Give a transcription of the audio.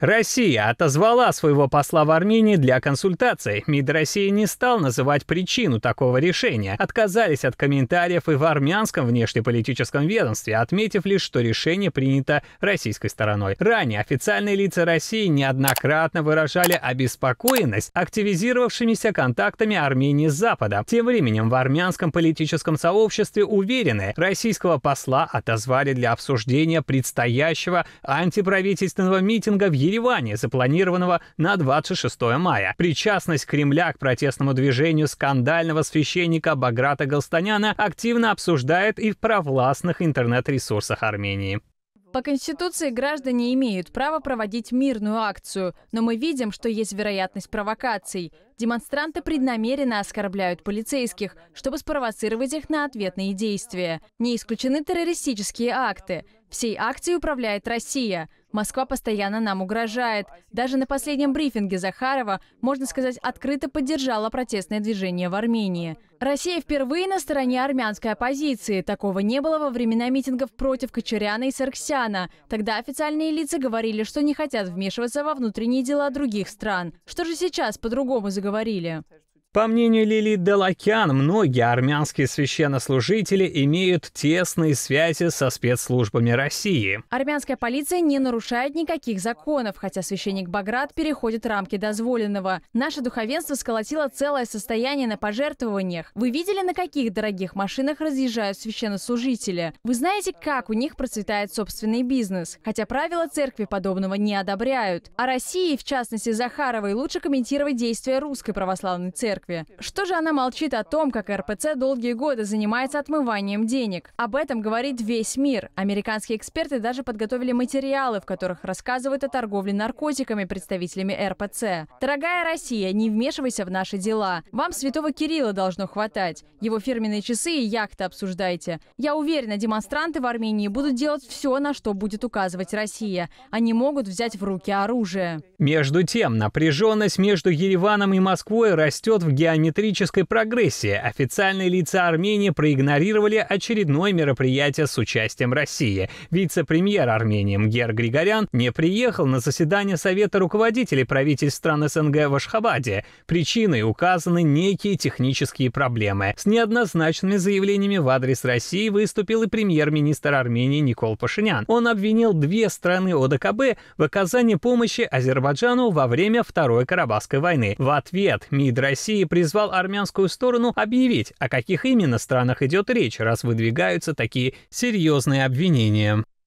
Россия отозвала своего посла в Армении для консультаций. МИД России не стал называть причину такого решения. Отказались от комментариев и в армянском внешнеполитическом ведомстве, отметив лишь, что решение принято российской стороной. Ранее официальные лица России неоднократно выражали обеспокоенность активизировавшимися контактами Армении с Запада. Тем временем в армянском политическом сообществе уверены, российского посла отозвали для обсуждения предстоящего антиправительственного митинга в Ереване, запланированного на 26 мая. Причастность Кремля к протестному движению скандального священника Баграта Галстаняна активно обсуждает и в провластных интернет-ресурсах Армении. По Конституции граждане имеют право проводить мирную акцию, но мы видим, что есть вероятность провокаций. Демонстранты преднамеренно оскорбляют полицейских, чтобы спровоцировать их на ответные действия. Не исключены террористические акты. Всей акцией управляет Россия. Москва постоянно нам угрожает. Даже на последнем брифинге Захарова, можно сказать, открыто поддержала протестное движение в Армении. Россия впервые на стороне армянской оппозиции. Такого не было во времена митингов против Кочеряна и Сарксяна. Тогда официальные лица говорили, что не хотят вмешиваться во внутренние дела других стран. Что же сейчас по-другому заговорили? По мнению Лили Делакян, многие армянские священнослужители имеют тесные связи со спецслужбами России. Армянская полиция не нарушает никаких законов, хотя священник Баграт переходит рамки дозволенного. Наше духовенство сколотило целое состояние на пожертвованиях. Вы видели, на каких дорогих машинах разъезжают священнослужители? Вы знаете, как у них процветает собственный бизнес? Хотя правила церкви подобного не одобряют. О России, в частности Захаровой, лучше комментировать действия русской православной церкви церкви. Что же она молчит о том, как РПЦ долгие годы занимается отмыванием денег? Об этом говорит весь мир. Американские эксперты даже подготовили материалы, в которых рассказывают о торговле наркотиками представителями РПЦ. Дорогая Россия, не вмешивайся в наши дела. Вам святого Кирилла должно хватать. Его фирменные часы и яхты обсуждайте. Я уверена, демонстранты в Армении будут делать все, на что будет указывать Россия. Они могут взять в руки оружие. Между тем, напряженность между Ереваном и Москвой растет в геометрической прогрессии официальные лица Армении проигнорировали очередное мероприятие с участием России. Вице-премьер Армении Мгер Григорян не приехал на заседание Совета руководителей правительств стран СНГ в Ашхабаде. Причиной указаны некие технические проблемы. С неоднозначными заявлениями в адрес России выступил и премьер-министр Армении Никол Пашинян. Он обвинил две страны ОДКБ в оказании помощи Азербайджану во время Второй Карабахской войны. В ответ МИД России России призвал армянскую сторону объявить, о каких именно странах идет речь, раз выдвигаются такие серьезные обвинения.